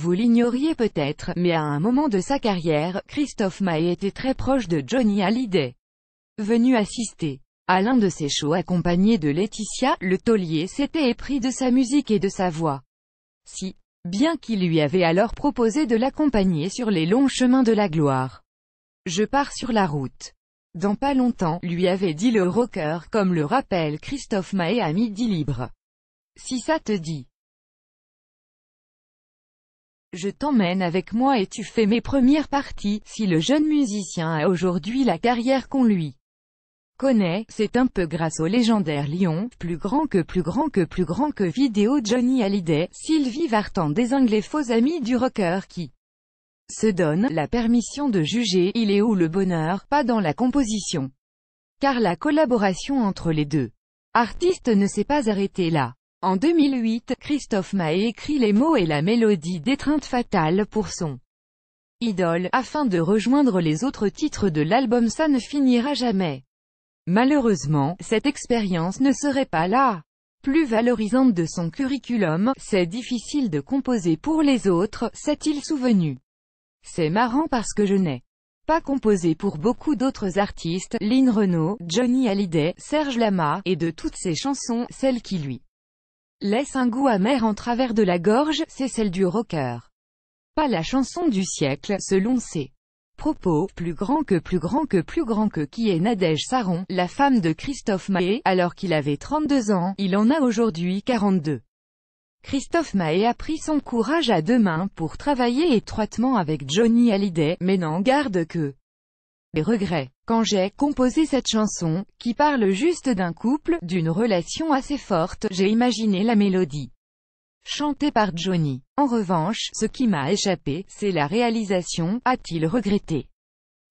Vous l'ignoriez peut-être, mais à un moment de sa carrière, Christophe Maé était très proche de Johnny Hallyday. Venu assister à l'un de ses shows accompagné de Laetitia, le taulier s'était épris de sa musique et de sa voix. Si, bien qu'il lui avait alors proposé de l'accompagner sur les longs chemins de la gloire. Je pars sur la route. Dans pas longtemps, lui avait dit le rocker, comme le rappelle Christophe Maé à Midi Libre. Si ça te dit. Je t'emmène avec moi et tu fais mes premières parties, si le jeune musicien a aujourd'hui la carrière qu'on lui connaît, c'est un peu grâce au légendaire Lion, plus grand que plus grand que plus grand que vidéo Johnny Hallyday, Sylvie Vartan désingue les faux amis du rocker qui se donne la permission de juger, il est où le bonheur, pas dans la composition. Car la collaboration entre les deux artistes ne s'est pas arrêtée là. En 2008, Christophe Maé écrit les mots et la mélodie d'étreinte fatale pour son idole, afin de rejoindre les autres titres de l'album Ça ne finira jamais. Malheureusement, cette expérience ne serait pas là plus valorisante de son curriculum, c'est difficile de composer pour les autres, s'est-il souvenu. C'est marrant parce que je n'ai pas composé pour beaucoup d'autres artistes, Lynn Renault, Johnny Hallyday, Serge Lama, et de toutes ces chansons, celle qui lui laisse un goût amer en travers de la gorge, c'est celle du rocker. Pas la chanson du siècle, selon ses propos, plus grand que plus grand que plus grand que qui est Nadège Saron, la femme de Christophe Maé, alors qu'il avait 32 ans, il en a aujourd'hui 42. Christophe Maé a pris son courage à deux mains pour travailler étroitement avec Johnny Hallyday, mais n'en garde que les regrets. Quand j'ai composé cette chanson, qui parle juste d'un couple, d'une relation assez forte, j'ai imaginé la mélodie chantée par Johnny. En revanche, ce qui m'a échappé, c'est la réalisation, a-t-il regretté.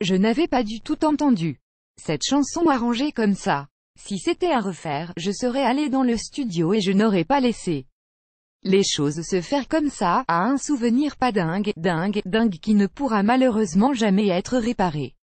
Je n'avais pas du tout entendu cette chanson arrangée comme ça. Si c'était à refaire, je serais allé dans le studio et je n'aurais pas laissé les choses se faire comme ça, à un souvenir pas dingue, dingue, dingue qui ne pourra malheureusement jamais être réparé.